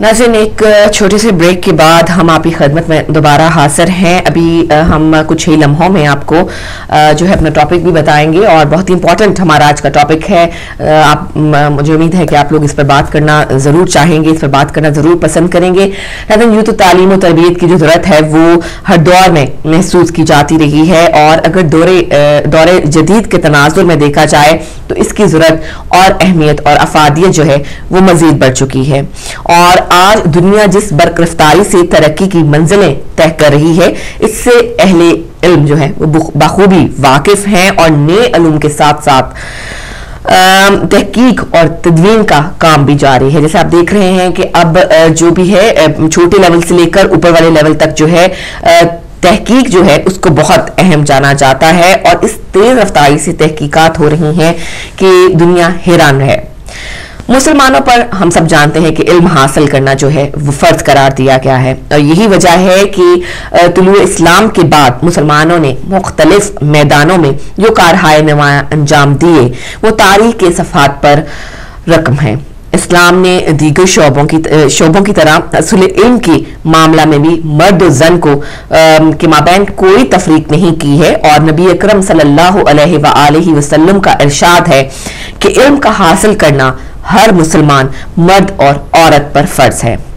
नाजिन, एक छोटे से ब्रेक के बाद हम आपकी खदमत में दोबारा हाजिर हैं। अभी हम कुछ ही लम्हों में आपको जो है अपना टॉपिक भी बताएँगे और बहुत ही इंपॉर्टेंट हमारा आज का टॉपिक है। आप मुझे उम्मीद है कि आप लोग इस पर बात करना ज़रूर चाहेंगे, इस पर बात करना ज़रूर पसंद करेंगे। नाजिन, यूँ तो तालीम और तरबियत की जो ज़रूरत है, वो हर दौर में महसूस की जाती रही है और अगर दौरे दौरे जदीद के तनाजुर में देखा जाए तो इसकी ज़रूरत और अहमियत और अफादियत जो है, वो मज़ीद बढ़ चुकी है। और आज दुनिया जिस बरकरफ्तारी से तरक्की की मंजिलें तय कर रही है, इससे अहले इल्म जो है, वो बखूबी वाकिफ हैं और नए इल्म के साथ साथ तहकीक और तदवीन का काम भी जारी है। जैसे आप देख रहे हैं कि अब जो भी है छोटे लेवल से लेकर ऊपर वाले लेवल तक जो है तहकीक जो है, उसको बहुत अहम जाना जाता है और इस तेज रफ्तारी से तहकीकात हो रही हैं कि दुनिया हैरान है। मुसलमानों पर हम सब जानते हैं कि इल्म हासिल करना जो है, वो फ़र्ज़ करार दिया गया है। और यही वजह है कि तुलु इस्लाम के बाद मुसलमानों ने मुख्तलिफ़ मैदानों में जो कारहाय नुमाया अंजाम दिए, वो तारीख के सफात पर रकम है। इस्लाम ने दीगर शोबों की शोबों की तरह असूल इल्म के मामला में भी मर्द जन को के माबैन कोई तफरीक नहीं की है और नबी अक्रम सल्लल्लाहु का इरशाद है कि इल्म का हासिल करना हर मुसलमान मर्द और औरत पर फ़र्ज़ है।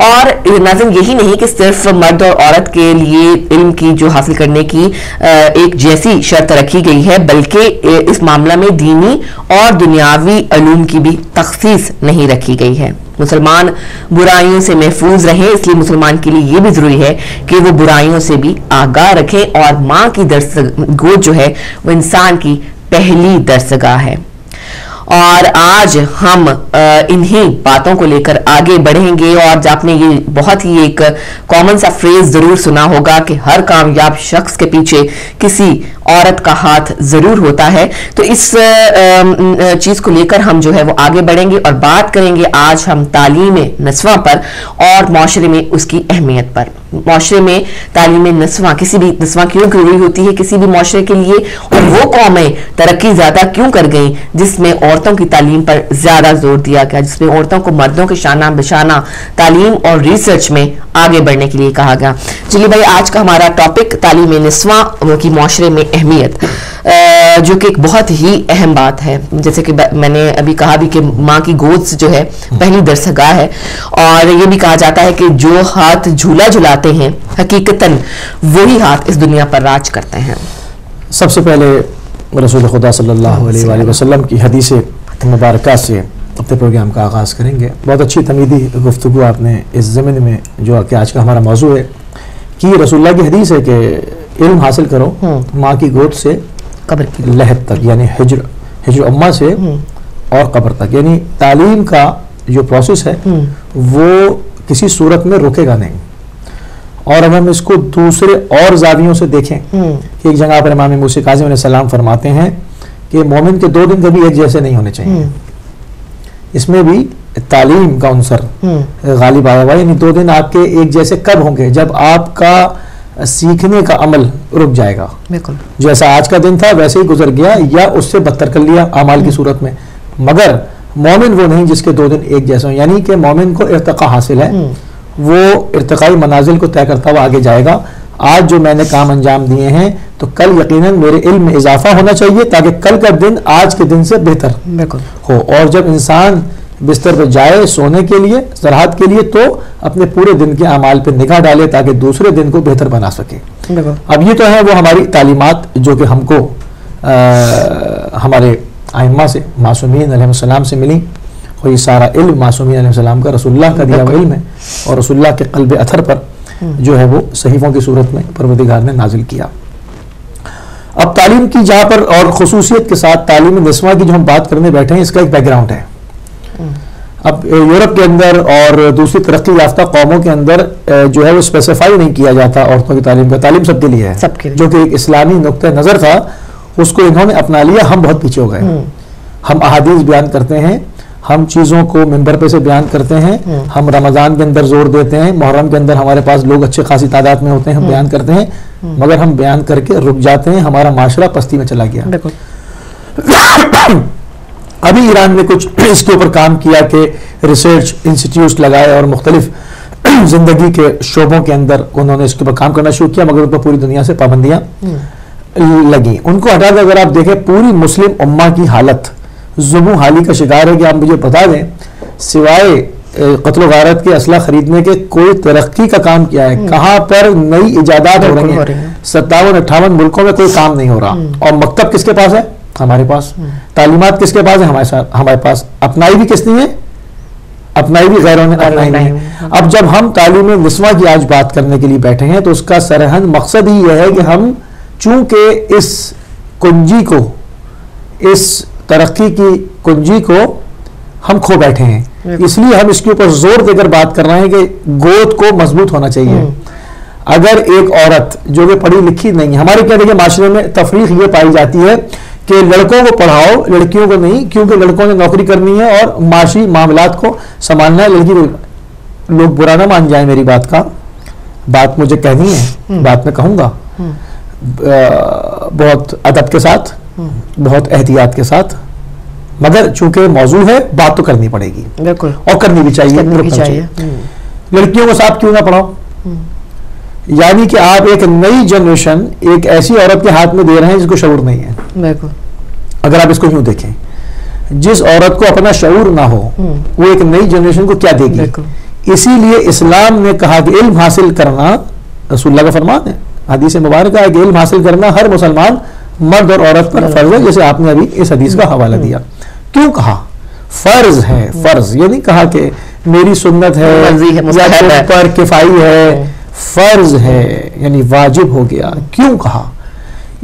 और नाजिन यही नहीं कि सिर्फ़ मर्द और औरत के लिए इल्म की जो हासिल करने की एक जैसी शर्त रखी गई है, बल्कि इस मामला में दीनी और दुनियावी अलूम की भी तखसीस नहीं रखी गई है। मुसलमान बुराइयों से महफूज रहे, इसलिए मुसलमान के लिए ये भी ज़रूरी है कि वो बुराइयों से भी आगाह रखें और माँ की दर्स गोद जो है, वो इंसान की पहली दरसगाह है। और आज हम इन्हीं बातों को लेकर आगे बढ़ेंगे और आपने ये बहुत ही एक कॉमन सा फ्रेज ज़रूर सुना होगा कि हर कामयाब शख्स के पीछे किसी औरत का हाथ ज़रूर होता है। तो इस चीज़ को लेकर हम जो है वो आगे बढ़ेंगे और बात करेंगे आज हम तालीम नस्वा पर और माशरे में उसकी अहमियत पर। माशरे में तालीम नस्वा, किसी भी नस्वा क्यों ज़रूरी होती है किसी भी माशरे के लिए? और वो कौमें तरक्की ज़्यादा क्यों कर गई जिसमें औरतों की तालीम पर ज़्यादा ज़ोर दिया गया, जिसमें औरतों को मर्दों के शाना बिशाना तालीम और रिसर्च में आगे बढ़ने के लिए कहा गया। चलिए भाई, आज का हमारा टॉपिक तालीम नस्वा की माशरे में अहमियत। जो कि एक बहुत ही अहम बात है। जैसे कि मैंने अभी कहा भी कि माँ की गोद जो है पहली दरसगाह है। और ये भी कहा जाता है कि जो हाथ झूला झुलाते हैं हकीकतन वही हाथ इस दुनिया पर राज करते हैं। सबसे पहले रसूल खुदा सल्लल्लाहु अलैहि वसल्लम की हदीस मुबारक से अपने प्रोग्राम का आगाज़ करेंगे। बहुत अच्छी तमीदी गुफ्तु आपने इस ज़मीन में जो कि आज का हमारा मौजू है कि रसूलुल्लाह की हदीस है कि इल्म हासिल करो माँ की गोद से कब्र की लहद तक यानी हिजर हिजर अम्मा से और कब्र तक। यानी तालीम का जो प्रोसेस है वो किसी सूरत में रुकेगा नहीं। और अब हम इसको दूसरे और जावियों से देखें कि एक जगह पर इमाम मूसी काजिम सलाम फरमाते हैं कि मोमिन के दो दिन कभी एक जैसे नहीं होने चाहिए। इसमें भी तालीम का अंसर गालिब आया हुआ यानी दो दिन आपके एक जैसे कब होंगे? जब आपका सीखने का अमल रुक जाएगा। बिल्कुल। जैसा आज का दिन था वैसे ही गुजर गया या उससे बदतर कर लिया अमाल की सूरत में। मगर मोमिन वो नहीं जिसके दो दिन एक जैसे हों। यानी कि मोमिन को इर्तका हासिल है। वो इर्तकाई मनाजिल को तय करता हुआ आगे जाएगा। आज जो मैंने काम अंजाम दिए हैं तो कल यकीनन मेरे इल्म में इजाफा होना चाहिए ताकि कल का दिन आज के दिन से बेहतर बिल्कुल। हो। और जब इंसान बिस्तर पर जाए सोने के लिए सरहद के लिए तो अपने पूरे दिन के अमाल पर निगाह डाले ताकि दूसरे दिन को बेहतर बना सके। अब ये तो है वो हमारी तालीमात जो कि हमको आ, हमारे आइम्मा से मासूमीन अलैहिस्सलाम से मिली। और ये सारा इल्म मासूमीन अलैहिस्सलाम का रसुल्ला का दिया हुआ इल्म है और रसुल्लाह के कल्ब अथर पर जो है वो सहीफ़ों की सूरत में परवदिगार ने नाजिल किया। अब तालीम की जहाँ पर और खसूसियत के साथ तालीम नस्वा की जो हम बात करने बैठे हैं इसका एक बैकग्राउंड है। अब यूरोप के अंदर और दूसरी तरक्की याफ्ता कौमों के अंदर जो है वो स्पेसिफाई नहीं किया जाता औरतों की तालीम का। तालीम सबके लिए है। सबके लिए। जो कि एक इस्लामी नुक़ नज़र था उसको इन्होंने अपना लिया हम बहुत पीछे हो गए। हम अहादीस बयान करते हैं हम चीज़ों को मिंबर पे से बयान करते हैं हम रमज़ान के अंदर ज़ोर देते हैं मुहर्रम के अंदर हमारे पास लोग अच्छे खासी तादाद में होते हैं हम बयान करते हैं मगर हम बयान करके रुक जाते हैं हमारा माशरा पस्ती में चला गया। अभी ईरान ने कुछ इसके ऊपर काम किया कि रिसर्च इंस्टीट्यूट लगाए और मुख्तलिफ़ ज़िंदगी के शोबों के अंदर उन्होंने इसके ऊपर काम करना शुरू किया मगर उन पर पूरी दुनिया से पाबंदियाँ लगी। उनको हटाकर अगर आप देखें पूरी मुस्लिम उम्मा की हालत जुमू हाली का शिकार है कि आप मुझे बता दें सिवाय कत्ल गारत के असला खरीदने के कोई तरक्की का काम किया है। कहाँ पर नई इजादात हो रही है? सत्तावन अट्ठावन मुल्कों में कोई काम नहीं हो रहा। और मकतब किसके पास है? हमारे पास। तालीमत किसके पास है? हमारे साथ हमारे पास अपनाई भी किसनी है? अपनाई भी गैरों ने अपनाई नहीं है। अब जब हम तालीम नस्वा की आज बात करने के लिए बैठे हैं तो उसका सरहद मकसद ही यह है कि हम चूँकि इस कुंजी को इस तरक्की की कुंजी को हम खो बैठे हैं। इसलिए हम इसके ऊपर ज़ोर देकर बात कर रहे हैं कि गोद को मज़बूत होना चाहिए। हम्म। अगर एक औरत जो कि पढ़ी लिखी नहीं है हमारे क्या देखिए माशरे में तफरीक ये पाई जाती है कि लड़कों को पढ़ाओ लड़कियों को नहीं क्योंकि लड़कों ने नौकरी करनी है और माशी मामला को संभालना है लड़की को लोग बुरा ना मान जाए मेरी बात का बात मुझे कहनी है हम्म। बात मैं कहूँगा हम्म। बहुत अदब के साथ बहुत एहतियात के साथ मगर चूँकि मौजू है बात तो करनी पड़ेगी बिल्कुल और करनी भी चाहिए, करनी भी चाहिए। हम्म। लड़कियों को साथ क्यों ना पढ़ाओ हम्म। यानी कि आप एक नई जनरेशन एक ऐसी औरत के हाथ में दे रहे हैं जिसको शऊर नहीं है। बिल्कुल। अगर आप इसको यूँ देखें? जिस औरत को अपना शऊर ना हो हम्म। वो एक नई जनरेशन को क्या देगी? इसीलिए इस्लाम ने कहा कि इल्म हासिल करना रसुल्ला का फरमान है। हदीस मुबारक है कि इल्म हासिल करना हर मुसलमान मर्द और औरत पर फ़र्ज़ है जैसे आपने अभी इस हदीस का हवाला दिया। क्यों कहा? फ़र्ज़ है फ़र्ज़। ये नहीं कहा कि मेरी सुन्नत है तो पर किफाई है। फ़र्ज़ है यानी वाजिब हो गया। क्यों कहा?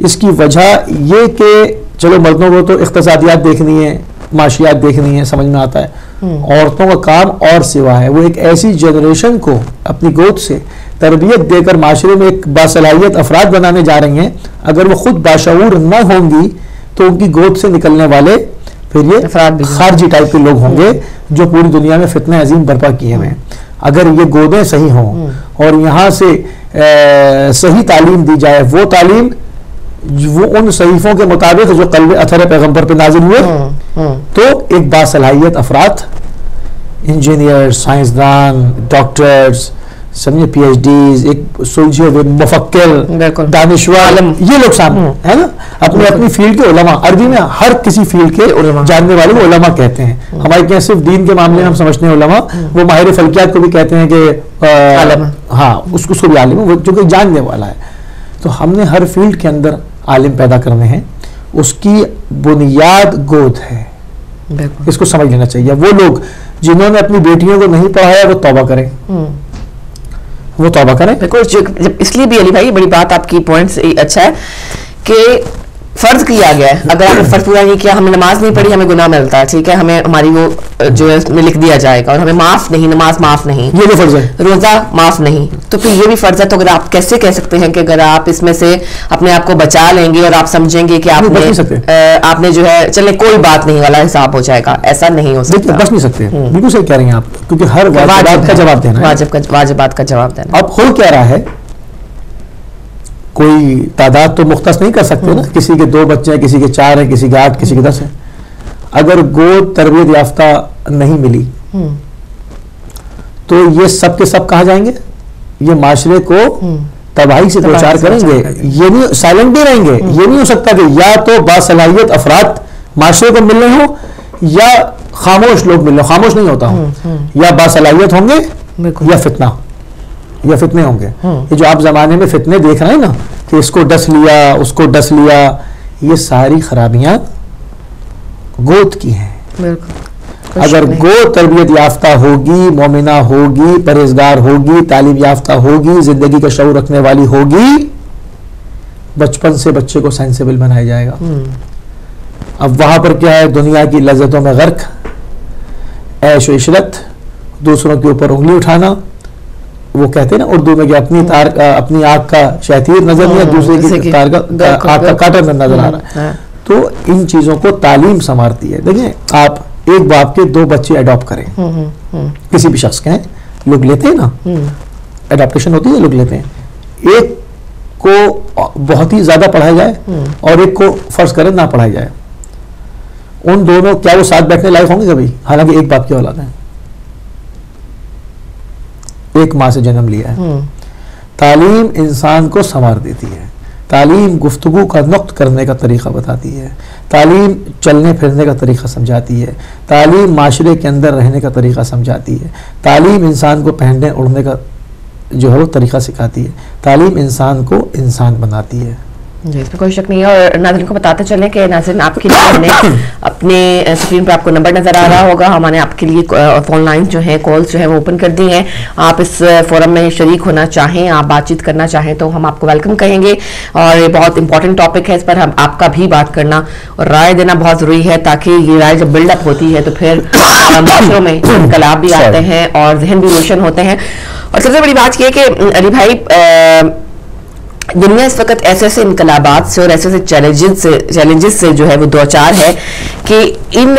इसकी वजह ये कि चलो मर्दों को तो इकतसादियात देखनी है माशियात देखनी है समझ में आता है। हम्म। औरतों का काम और सिवा है। वो एक ऐसी जनरेशन को अपनी गोद से तरबियत देकर माशरे में एक बासलाहियत अफराद बनाने जा रही हैं। अगर वो खुद बाशूर न होंगी तो उनकी गोद से निकलने वाले फिर ये खारजी टाइप के लोग होंगे। जो पूरी दुनिया में फितने अजीम बर्पा किए हुए अगर ये गोदे सही हों हम्म। और यहाँ से ए, सही तालीम दी जाए वो तालीम वो उन सहीफों के मुताबिक जो कल अथर पैगंबर पर नाजिल हुए हम्म, तो एक बासलाहियत अफराद इंजीनियर साइंसदान डॉक्टर्स समझे पीएचडी एक सुलझे हुए मुफक्र दानिशवार ये लोग सामने हम्म। है ना? अपनी अपनी फ़ील्ड के उलमा अरबी में हर किसी फ़ील्ड के जानने वाले वो उलमा कहते हैं। हम्म। हमारे क्या सिर्फ़ दीन के मामले में हम समझते हैं उलमा हम्म। वो माहिर फलकियात को भी कहते हैं कि हाँ उसको उसको भी आलिम वो जो कि जानने वाला है। तो हमने हर फ़ील्ड के अंदर आलिम पैदा करने हैं। उसकी बुनियाद गोद है। इसको समझ लेना चाहिए। वो लोग जिन्होंने अपनी बेटियों को नहीं पढ़ाया वो तौबा करें। वो तोबा करें। बिल्कुल इसलिए भी अली भाई बड़ी बात आपकी पॉइंट अच्छा है कि फ़र्ज़ किया गया है। अगर आपने फ़र्ज़ पूरा नहीं किया हमें नमाज़ नहीं पढ़ी हमें गुनाह मिलता है ठीक है? हमें हमारी वो जो है लिख दिया जाएगा और हमें माफ़ नहीं नमाज़ माफ़ नहीं। ये भी फ़र्ज़ है। रोजा माफ़ नहीं। तो फिर ये भी फ़र्ज़ है तो अगर आप कैसे कह सकते हैं कि अगर आप इसमें से अपने आप को बचा लेंगे और आप समझेंगे कि आपने आपने जो है चले कोई बात नहीं वाला हिसाब हो जाएगा। ऐसा नहीं हो सकता। बच नहीं सकते। हम्म। बिल्कुल सही कह रहे हैं आप क्योंकि हर वाजिबात का जवाब देना वाजिब का वाजिबात का जवाब देना अब हो क्या रहा है? कोई तादाद तो मुख्त नहीं कर सकते ना। किसी के दो बच्चे हैं किसी के चार हैं किसी के आठ किसी के दस हैं। अगर गोद तरबियत याफ्ता नहीं मिली तो ये सब के सब कहा जाएँगे? ये माशरे को तबाही से प्रचार करेंगे। ये नहीं साइलेंट भी रहेंगे। ये नहीं हो सकता कि या तो बासलाहियत अफराद माशरे को मिल रहे हो या खामोश लोग मिल रहे हो। खामोश नहीं होता हूँ। या बासलाहियत होंगे या फितना। या फितने होंगे। हम्म। ये जो आप जमाने में फितने देख रहे हैं ना कि इसको डस लिया उसको डस लिया ये सारी खराबियाँ गोद की हैं। अगर गो तरबियत याफ्ता होगी मोमिना होगी परहेजगार होगी तालीम याफ्ता होगी ज़िंदगी का शौर रखने वाली होगी बचपन से बच्चे को सेंसिबल बनाया जाएगा। हम्म। अब वहाँ पर क्या है? दुनिया की लज्जतों में गर्क ऐश इशरत दूसरों के ऊपर उंगली उठाना वो कहते हैं ना उर्दू में कि अपनी तार का अपनी आग का शहतीर नज़र नहीं हाँ, दूसरे की तार का आग का काटा नज़र आ रहा है हाँ। तो इन चीज़ों को तालीम संवारती है। देखिए आप एक बाप के दो बच्चे अडॉप्ट करें। हम्म, हम्म, हम्म। किसी भी शख्स के हैं लोग लेते हैं ना? अडॉप्टेशन होती है लोग लेते हैं। एक को बहुत ही ज़्यादा पढ़ाया जाए और एक को फ़र्ज़ करें ना पढ़ाया जाए। उन दोनों क्या वो साथ बैठने लायक होंगे कभी हालाँकि एक बाप की औलाद है। एक माँ से जन्म लिया है। हम्म, तालीम इंसान को संवार देती है। तालीम गुफ्तु का नुक्त करने का तरीक़ा बताती है। तालीम चलने फिरने का तरीक़ा समझाती है। तालीम माशरे के अंदर रहने का तरीक़ा समझाती है। तालीम इंसान को पहनने उड़ने का जो है वो तरीक़ा सिखाती है। तालीम इंसान को इंसान बनाती है। जी इसमें कोई शक नहीं है और नाजरन को बताते चले कि नाजरन आपके लिए हमने अपने स्क्रीन पर आपको नंबर नज़र आ रहा होगा हमारे आपके लिए फ़ोन लाइन जो है कॉल्स जो है वो ओपन कर दी हैं आप इस फोरम में शरीक होना चाहें आप बातचीत करना चाहें तो हम आपको वेलकम कहेंगे और ये बहुत इंपॉर्टेंट टॉपिक है इस पर हम आपका भी बात करना और राय देना बहुत ज़रूरी है ताकि ये राय जब बिल्डअप होती है तो फिर माशरों में इनकलाब भी आते हैं और जहन भी रोशन होते हैं और सबसे बड़ी बात यह कि अली भाई दुनिया इस वक्त ऐसे ऐसे इनकलाबात से और ऐसे ऐसे चैलेंजेस से चैलेंजेस से जो है वो दो चार है कि इन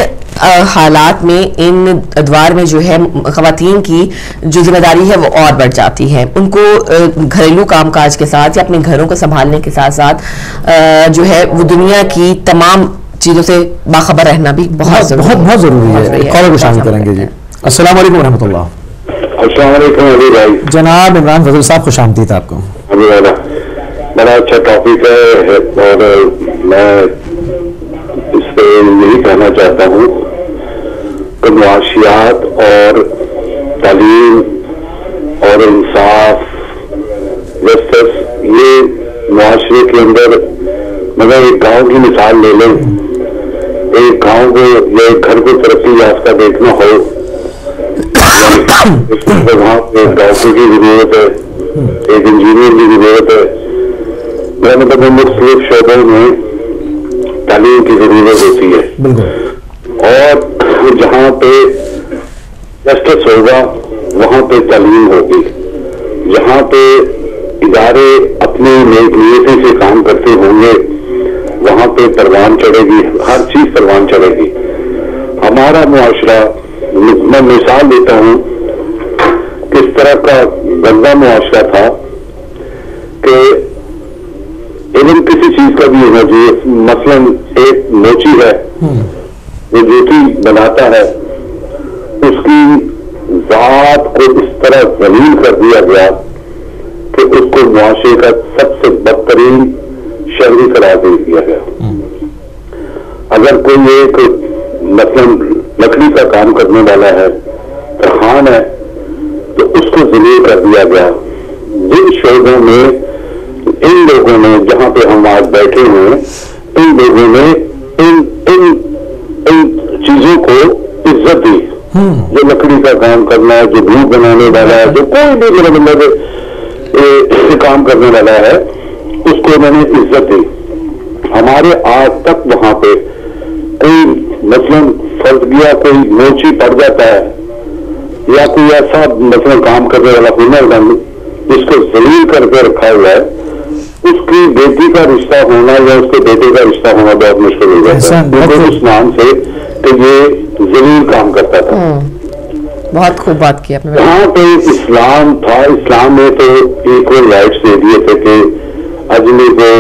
हालात में इन अदवार में जो है खातन की जो ज़िम्मेदारी है वो और बढ़ जाती है। उनको घरेलू कामकाज के साथ या अपने घरों को संभालने के साथ साथ जो है वो दुनिया की तमाम चीज़ों से बाखबर रहना भी बहुत बहुत ज़रूरी बहुत बहुत ज़रूरी है। कॉलर को शामिल करेंगे जी। अस्सलाम वालेकुम रहमतुल्लाह जनाब इमरान फजल साहब खुश आमदीद आपको। बड़ा अच्छा टॉपिक है और मैं इस पे यही कहना चाहता हूँ कि मुआशियात और तालीम और इंसाफ जस्टिस ये मुआशरे के अंदर मगर एक गाँव की मिसाल ले लें। एक गाँव को या एक घर को तरक्की याफ्ता देखना हो तो पे एक डॉक्टर की ज़रूरत है, एक इंजीनियर की ज़रूरत है मैं मतलब मुख्तलिफ़ शोबों में तालीम की ज़रूरत होती है। और जहाँ पे जस्टिस होगा वहाँ पे तालीम होगी। जहाँ पे इदारे अपने नेक नीयती से काम करते होंगे वहाँ पे परवान चढ़ेगी हर चीज़ परवान चढ़ेगी। हमारा मुआशरा मैं मिसाल देता हूँ किस तरह का गंदा मुआशरा था कि इवन किसी चीज़ का भी होना चाहिए। मसलन एक मोची है वो जूती बनाता है, उसकी जात को इस तरह जलील कर दिया गया कि उसको मुआशरे का सबसे बदतरीन शहरी करार दे दिया गया। अगर कोई एक मसलन लकड़ी का काम करने वाला है तरखान है तो उसको जलील कर दिया गया। जिन शोबों में इन लोगों ने जहाँ पे हम आज बैठे हैं इन लोगों ने इन इन इन चीज़ों को इज़्ज़त दी। जो लकड़ी का काम करना है जो भूख बनाने वाला है जो कोई भी मेरा मतलब काम करने वाला है उसको उन्होंने इज़्ज़त दी। हमारे आज तक वहाँ पे कोई मतलब फ़र्ज़ गया कोई मोची पड़ जाता है या कोई ऐसा मतलब काम करने वाला हुनरमंद जिसको जलील करके रखा हुआ है उसकी बेटी का रिश्ता होना या उसके बेटे का रिश्ता होना बहुत मुश्किल हो जाता है बिल्कुल उस नाम से कि ये ज़रूर काम करता था। बहुत खूब बात की आपने। जहाँ पे इस्लाम था इस्लाम ने तो इक्वल राइट्स दे दिए थे कि अजमी को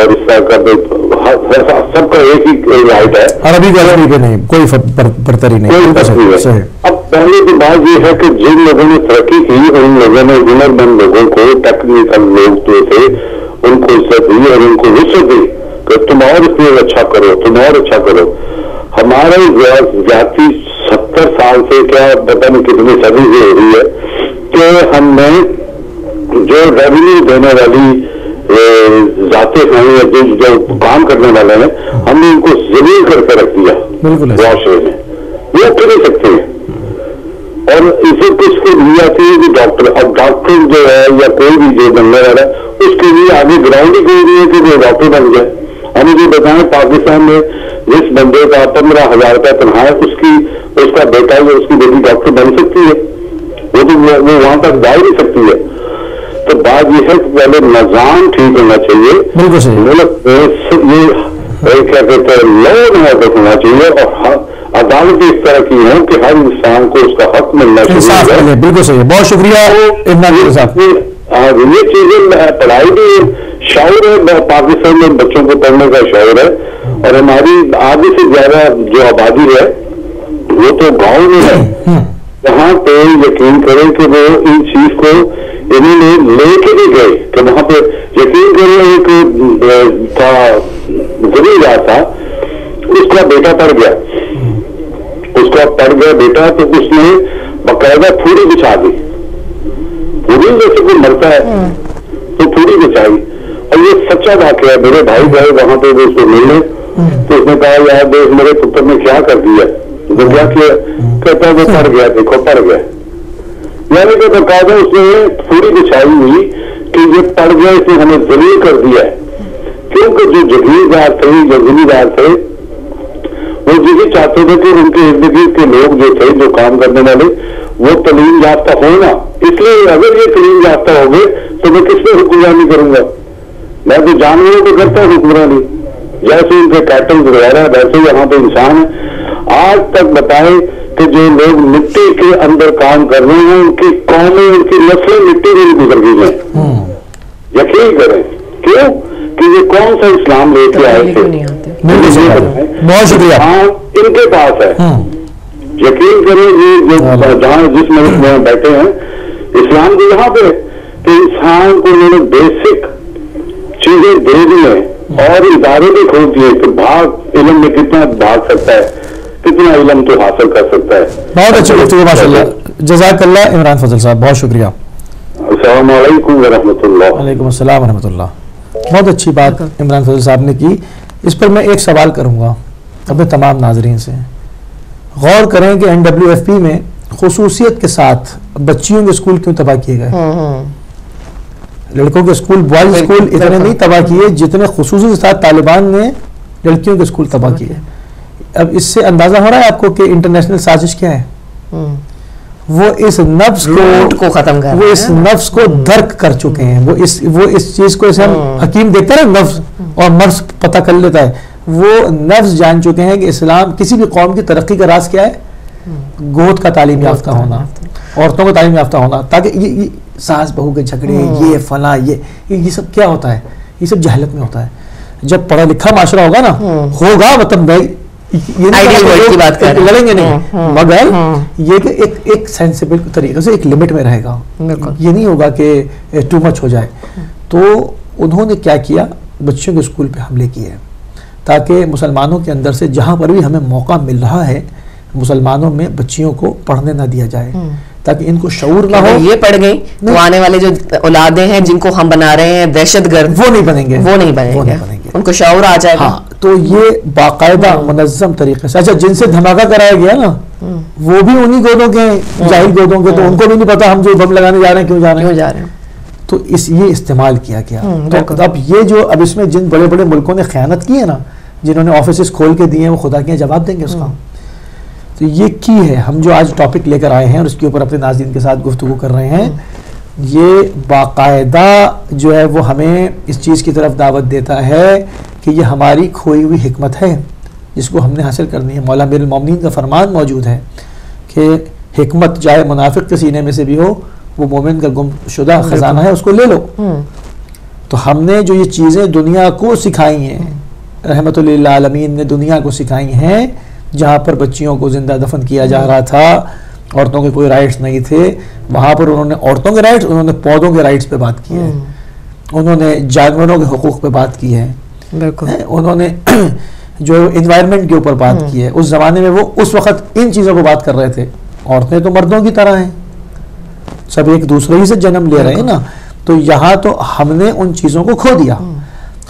और इस तरह का तो सबका एक ही राइट है। अरबी का अरबी पे नहीं कोई बरतरी नहीं। कोई सही है। अब पहले की बात यह है कि जिन लोगों ने तरक्की की उन लोगों ने हुनरमंद लोगों को टेक्निकल लोग जो थे उनको इज़्ज़त दी और उनको वसत दी कि तुम और इसमें अच्छा करो तुम और अच्छा करो। हमारे जाति सत्तर साल से क्या पता नहीं कितनी सदी से हो रही है कि हमने जो रेवेन्यू देने वाली जाते हैं या जो जो काम करने वाले हैं हमने उनको ज़मीन करके रख दिया बिल्कुल। मुआशरे में। वो कर नहीं सकते हैं। और इसे कुछ लिए आती है कि डॉक्टर अब डॉक्टर जो है या कोई भी जो बनने वाला है उसके लिए आगे ग्राउंड ही कोई नहीं है कि वो डॉक्टर बन जाए हमें जो बताएँ पाकिस्तान में जिस बंदे का पंद्रह हज़ार रुपया तनख्वाह है उसकी उसका बेटा या उसकी बेटी डॉक्टर बन सकती है। वो तो वो, वहाँ तक जा ही नहीं सकती है। तो बात यह है कि पहले निज़ाम ठीक होना चाहिए। मुल्क ये ये क्या कहते हैं लॉ होना चाहिए और ह- अदालत इस तरह की हो कि हर इंसान को उसका हक मिलना चाहिए बिल्कुल सही है। बहुत शुक्रिया इमरान साहब ये हाँ, चीज़ें पढ़ाई भी शौर है पाकिस्तान में बच्चों को पढ़ने का शौर है। और हमारी आधे से ज़्यादा जो आबादी है वो तो गाँव में है। वहाँ पे यकीन करें कि वो इन चीज़ को इन्होंने लेके भी गए कि वहाँ पे यकीन करें एक था जमींदार था उसका बेटा पड़ गया। उसका पड़ गया बेटा तो उसने बकायदा फूड़ी बिछा दी फूड़ी जैसे कोई मरता है तो फूड़ी बिछाई और ये सच्चा वाक्य है मेरे भाई गए वहाँ पे भी उसको मिलने तो उसने कहा यार देख मेरे पुत्र ने क्या कर दिया? तो क्या किया? कहता है वो पड़ गया देखो पड़ गया। यानी कि बकायदा उसने पूरी बिछाई हुई कि ये पड़ गया इसने हमें जलील कर दिया है। क्योंकि जो जगीरदार थे जो जमींदार थे वो यही चाहते थे कि उनके इर्द गिर्द के लोग जो थे जो काम करने वाले वो तलीम याफ्ता हो ना। इसलिए अगर ये तलीम याफ्ता हो गए तो मैं किस पे हुक्मरानी करूँगा? मैं तो जानवरों को करता हूँ हुक्मरानी। जैसे उनके कैटल वगैरह वैसे यहाँ पे इंसान है। आज तक बताएँ कि जो लोग मिट्टी के अंदर काम कर रहे हैं उनकी कौमें उनकी नस्लें मिट्टी में गुजर गई हैं। यकीन करें। क्यों? कि ये कौन सा इस्लाम लेके आए थे? है। बहुत शुक्रिया। हाँ इनके पास है। हम्म, यकीन करें ये जो जहाँ जिस मुल्क में बैठे हैं इस्लाम तो यहाँ पे है कि इंसान को उन्होंने बेसिक चीज़ें दे दी हैं और इदारे भी खोल दिए कि भाग इलम में कितना भाग सकता है कितना इलम तो हासिल कर सकता है। बहुत अच्छी गुफ्तगू माशाल्लाह। जजाकल्ला इमरान फजल साहब बहुत शुक्रिया। असलकुम वरहमतुल्लाह। वालेकुम बहुत अच्छी बात इमरान फजल साहब ने की। इस पर मैं एक सवाल करूँगा अपने तमाम नाजरीन से। गौर करें कि एन डब्ल्यू एफ़ पी में खसूसियत के साथ बच्चियों के स्कूल क्यों तबाह किए गए? हम्म, हम्म, लड़कों के स्कूल बॉयज़ स्कूल इतने नहीं तबाह किए जितने खसूसी के साथ तालिबान ने लड़कियों के स्कूल तबाह किए। अब इससे अंदाज़ा हो रहा है आपको कि इंटरनेशनल साजिश क्या है? हम्म। वो इस नफ्स को को खत्म कर वो इस नफ्स को दर्क कर चुके हैं। वो इस वो इस चीज़ को ऐसे हम। हकीम देखते हैं ना नफ्स। और मर्ज पता कर लेता है। वो नफ्स जान चुके हैं कि इस्लाम किसी भी कौम की तरक्की का राज क्या है? गोद का तालीम याफ्ता होना। औरतों को तालीम याफ्ता होना। ताकि ये, ये सास बहू के झगड़े ये फला ये ये सब क्या होता है? ये सब जहलत में होता है। जब पढ़ा लिखा माशरा होगा ना होगा मतलब मैं ये नहीं बात कर रहे हैं। लड़ेंगे नहीं। हम्म, हम्म, मगर हम्म। ये कि एक एक सेंसिबल तरीके से एक लिमिट में रहेगा। ये नहीं होगा कि टू मच हो जाए। तो उन्होंने क्या किया? बच्चों के स्कूल पे हमले किए ताकि मुसलमानों के अंदर से जहाँ पर भी हमें मौका मिल रहा है मुसलमानों में बच्चियों को पढ़ने ना दिया जाए। ताकि इनको शऊर ना हो। ये पढ़ गई तो आने वाले जो औलादे हैं जिनको हम बना रहे हैं दहशत गर्द वो नहीं बनेंगे। वो नहीं बनेंगे। वो नहीं बनेंगे। उनको शौर आ जाएगा। हाँ तो ये बाकायदा मुनज्जम तरीके से अच्छा जिनसे धमाका कराया गया ना वो भी उन्हीं गोदों के ज़ाहिर गोदों के तो उनको भी नहीं पता हम जो बम लगाने जा रहे हैं। क्यों जा रहे हैं। तो इस ये इस्तेमाल किया गया। हम्म, तो अब ये जो अब इसमें जिन बड़े बड़े मुल्कों ने खयानत की है ना जिन्होंने ऑफ़िस खोल के दिए हैं वो खुदा के जवाब देंगे उसका। हम्म। तो ये की है? हम जो आज टॉपिक लेकर आए हैं और उसके ऊपर अपने नाजीन के साथ गुफ्तु कर रहे हैं हम्म। ये बाकायदा जो है वो हमें इस चीज़ की तरफ़ दावत देता है कि ये हमारी खोई हुई हिकमत है जिसको हमने हासिल करनी है। मौला मेर मोमिन का फरमान मौजूद है कि हमत चाहे मुनाफिक के सीने में से भी हो वो मोमिन का गुमशुदा ख़जाना है उसको ले लो। हम्म, तो हमने जो ये चीज़ें दुनिया को सिखाई हैं रहमतुल्लिल आलमीन ने दुनिया को सिखाई हैं जहाँ पर बच्चियों को ज़िंदा दफन किया जा रहा था औरतों के कोई राइट्स नहीं थे वहाँ पर उन्होंने औरतों के राइट्स उन्होंने पौधों के राइट्स पे बात की है। उन्होंने जानवरों के हकूक़ पे बात की है। उन्होंने जो इन्वायरमेंट के ऊपर बात की है उस ज़माने में वो उस वक्त इन चीज़ों को बात कर रहे थे। औरतें तो मर्दों की तरह हैं। सब एक दूसरे ही से जन्म ले रहे हैं ना। तो यहाँ तो हमने उन चीज़ों को खो दिया।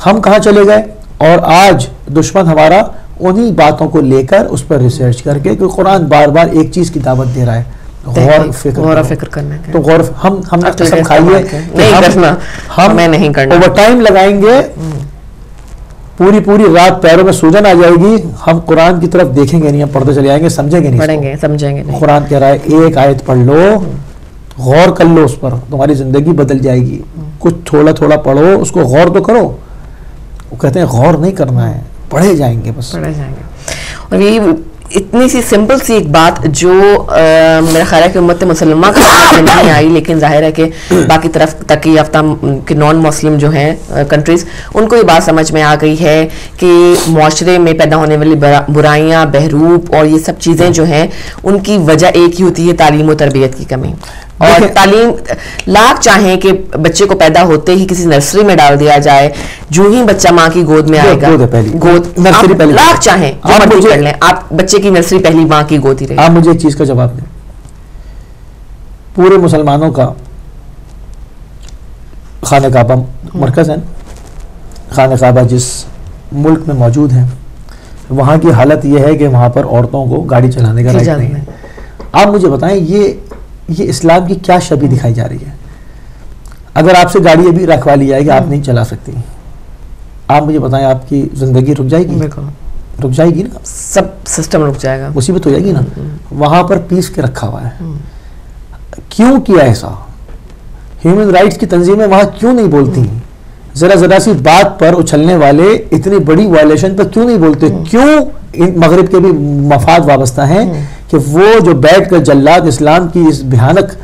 हम कहाँ चले गए? और आज दुश्मन हमारा उन्हीं बातों को लेकर उस पर रिसर्च करके कि कुरान बार बार एक चीज़ की दावत दे रहा है। गौर फ़िक्र गौर फ़िक्र करने के तो गौर हम हमने कसम का खाई है इस्तेमाल कि करें। नहीं हम- करना, हम हमें नहीं करना। ओवर टाइम लगाएँगे। पूरी पूरी रात पैरों में सूजन आ जाएगी। हम कुरान की तरफ़ देखेंगे नहीं हम पढ़ते चले आएँगे समझेंगे नहीं पढ़ेंगे समझेंगे नहीं। कुरान कह रहा है एक आयत पढ़ लो। गौर कर लो उस पर तुम्हारी ज़िंदगी बदल जाएगी। कुछ थोड़ा थोड़ा पढ़ो उसको गौर तो करो। वो कहते हैं गौर नहीं करना है पढ़े जाएँगे बस। पढ़े जाएँगे। और यही इतनी सी सिंपल सी एक बात जो आ, मेरा ख्याल है कि उम्मत मुसलमान का नहीं आई लेकिन ज़ाहिर है कि बाकी तरफ़ तकी याफ्ता के नॉन मुस्लिम जो हैं कंट्रीज़ उनको ये बात समझ में आ गई है कि माशरे में पैदा होने वाली बुरा- बुराइयाँ बहरूप और ये सब चीज़ें जो हैं उनकी वजह एक ही होती है तालीम और तरबियत की कमी। और तालीम लाख चाहें कि बच्चे को पैदा होते ही किसी नर्सरी में डाल दिया जाए जो ही बच्चा माँ की गोद में आएगा। गोद पहली। गोद नर्सरी पहली। लाख। चाहें जो आप मर्ज़ी कर लें आप बच्चे की नर्सरी पहली माँ की गोद ही रहे। आप मुझे एक चीज़ का जवाब दें। पूरे मुसलमानों का खान काबा मरकज है। खान काबा जिस मुल्क में मौजूद है वहाँ की हालत यह है कि वहाँ पर औरतों को गाड़ी चलाने का राइट नहीं है। आप मुझे बताएँ ये ये इस्लाम की क्या छवि दिखाई जा रही है? अगर आपसे गाड़ी अभी रखवा ली जाएगी आप नहीं चला सकती। आप मुझे बताएँ आपकी ज़िंदगी रुक जाएगी? रुक जाएगी ना? सब सिस्टम रुक जाएगा। मुसीबत हो जाएगी ना? वहाँ पर पीस के रखा हुआ है। क्यों किया ऐसा? ह्यूमन राइट्स की तंजीमें वहाँ क्यों नहीं बोलती? जरा जरा सी बात पर उछलने वाले इतनी बड़ी वायलेशन पर क्यों नहीं बोलते? क्यों इन मगरिब के भी मफाद वाबस्ता हैं कि वो जो बैठ कर जल्लाद इस्लाम की इस भयानक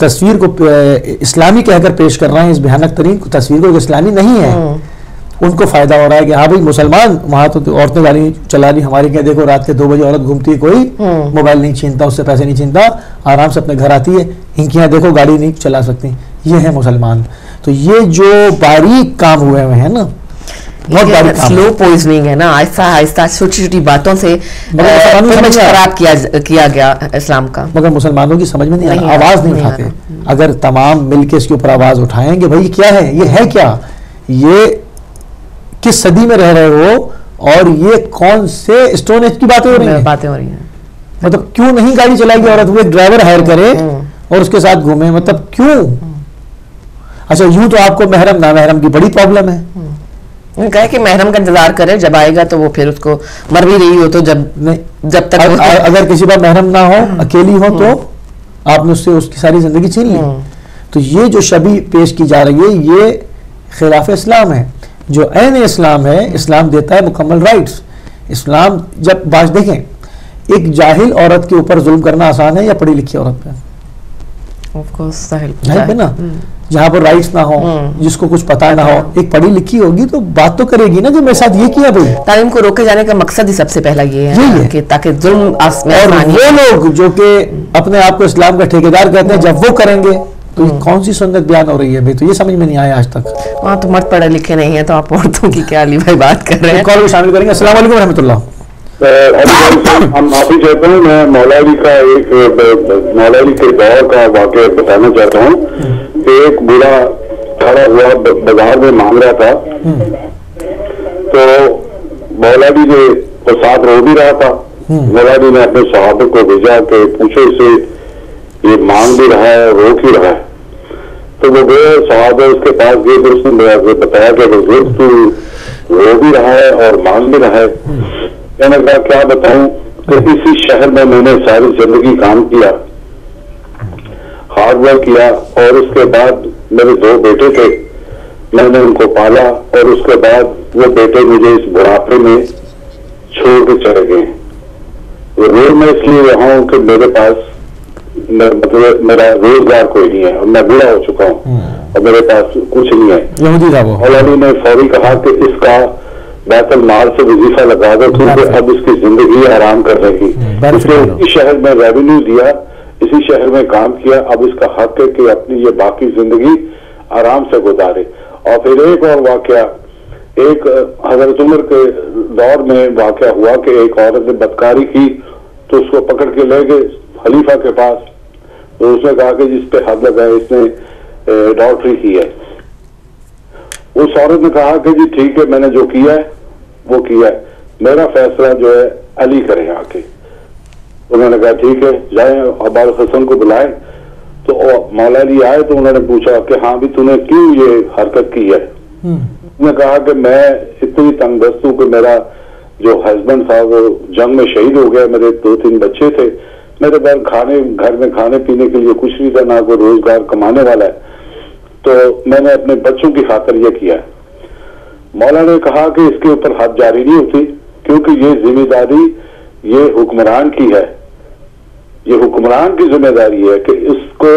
तस्वीर को इस्लामी कहकर पेश कर रहे हैं इस भयानक तरीन तस्वीर को इस्लामी नहीं है उनको फ़ायदा हो रहा है कि हाँ भाई मुसलमान वहाँ तो औरतें गाड़ी चला रही हमारे क्या देखो रात के दो बजे औरत घूमती है कोई मोबाइल नहीं छीनता उससे पैसे नहीं छीनता आराम से अपने घर आती है इनके यहाँ देखो गाड़ी नहीं चला सकती। ये है मुसलमान। तो ये जो बारीक काम हुए हुए हैं ना बहुत स्लो पॉइजनिंग है ना आहिस्ता आहिस्ता छोटी छोटी बातों से खराब किया किया गया इस्लाम का। मगर मुसलमानों की समझ में नहीं, नहीं आवाज़ नहीं उठाते। अगर तमाम मिलके इसके ऊपर आवाज़ उठाएँगे भाई क्या है ये है क्या? ये किस सदी में रह रहे हो और ये कौन से स्टोन एज की बातें हो रही हैं? बातें हो रही हैं। मतलब क्यों नहीं गाड़ी चलाएगी औरत? वो एक ड्राइवर हायर करे और उसके साथ घूमे मतलब क्यों? अच्छा यूँ तो आपको महरम ना महरम की बड़ी प्रॉब्लम है। उन्होंने कहा कि महरम का इंतज़ार करे जब आएगा तो वो फिर उसको मर भी रही हो तो जब नहीं जब तक अ- वो- अ- अगर किसी पर महरम ना हो अकेली हो तो आपने उससे उसकी सारी ज़िंदगी छीन ली। तो ये जो शबी पेश की जा रही है ये खिलाफ इस्लाम है। जो एन इस्लाम है इस्लाम देता है मुकम्मल राइट्स इस्लाम जब बात देखें एक जाहिल औरत के ऊपर जुल्म करना आसान है या पढ़ी लिखी औरत पे? Of course, ज़ाहिर ज़ाहिर है ना? जहाँ पर राइट्स ना हो जिसको कुछ पता ना हो एक पढ़ी लिखी होगी तो बात तो करेगी ना कि मेरे साथ ये किया भाई। तालीम को रोके जाने का मकसद ही सबसे पहला ये है, है। कि ताकि जुल्म और वो लोग जो कि अपने आप को इस्लाम का ठेकेदार कहते हैं जब वो करेंगे तो कौन सी सुन्नत बयान हो रही है भाई? तो ये समझ में नहीं आया आज तक। वहाँ तो मर्द पढ़े लिखे नहीं है तो आप औरतों की क्या अली भाई बात कर रहे हैं? कॉल को शामिल करेंगे। अस्सलाम वालेकुम हम माफ़ी चाहता हूँ मैं मौलाली का एक मौलाली के दौर का वाक्य बताना चाहता हूँ। कि एक बूढ़ा खड़ा हुआ बाज़ार में मांग रहा था। तो मौलावी ने तो साथ रो भी रहा था। मौलावी ने अपने सहाबे को भेजा कि पूछो इसे ये मांग भी रहा है रो भी रहा है? तो वो गए सहाबे उसके पास गए तो उसने बताया कि बुज़ुर्ग तू रो भी रहा है और मांग भी रहा है मैंने कहा क्या बताऊँ कि इसी शहर में मैंने सारी ज़िंदगी काम किया। हार्ड वर्क किया और उसके बाद मेरे दो बेटे थे। मैंने उनको पाला और उसके बाद वो बेटे मुझे इस बुढ़ापे में छोड़ के चले गए। वो रोज मैं इसलिए रहा हूँ कि मेरे पास मतलब मेरा रोज़गार कोई नहीं है। और मैं बूढ़ा हो चुका हूँ और मेरे पास कुछ नहीं है। मौलानी ने फौरी कहा कि इसका बैतल माल से वजीफा लगा दो क्योंकि अब इसकी ज़िंदगी आराम कर रही इसको शहर में रेवेन्यू दिया इसी शहर में काम किया, अब इसका हक है कि अपनी ये बाकी ज़िंदगी आराम से गुजारे। और फिर एक और वाक्य, एक हज़रत उमर के दौर में वाक्य हुआ कि एक औरत ने बदकारी की तो उसको पकड़ के ले गए खलीफा के पास। तो उसने कहा कि जिस पे हद है, इसने डॉक्टरी की है। उस औरत ने कहा कि जी ठीक है, मैंने जो किया है, वो किया है। मेरा फैसला जो है अली करें आके। उन्होंने कहा ठीक है जाए अब्बास हसन को बुलाए। तो मौला अली आए तो उन्होंने पूछा कि हाँ भी तूने क्यों ये हरकत की है? उसने कहा कि मैं इतनी तंगदस्त हूँ कि मेरा जो हस्बैंड था वो जंग में शहीद हो गया मेरे दो तीन बच्चे थे। मेरे घर खाने घर में खाने पीने के लिए कुछ नहीं था ना कोई रोज़गार कमाने वाला है। तो मैंने अपने बच्चों की खातर यह किया। है मौला ने कहा कि इसके ऊपर हाथ जारी नहीं होती क्योंकि ये ज़िम्मेदारी ये हुक्मरान की है। ये हुक्मरान की ज़िम्मेदारी है कि इसको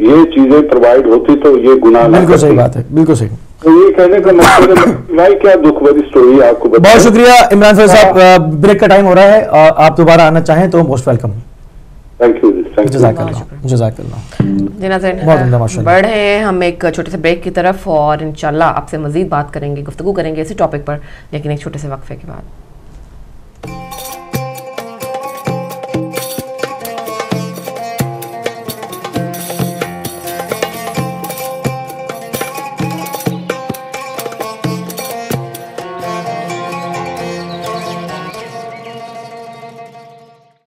ये चीज़ें प्रोवाइड होती तो ये गुनाह बिल्कुल सही बात है बिल्कुल सही। तो ये कहने का मतलब भाई क्या दुख भरी स्टोरी आपको बहुत शुक्रिया इमरान फैज साहब ब्रेक का टाइम हो रहा है और आप दोबारा आना चाहें तो मोस्ट वेलकम थैंक यू। बढ़ रहे हैं हम एक छोटे से ब्रेक की तरफ़ और इंशाल्लाह आपसे मजीद बात करेंगे गुफ्तगू करेंगे इसी टॉपिक पर लेकिन एक छोटे से वक्फे के बाद।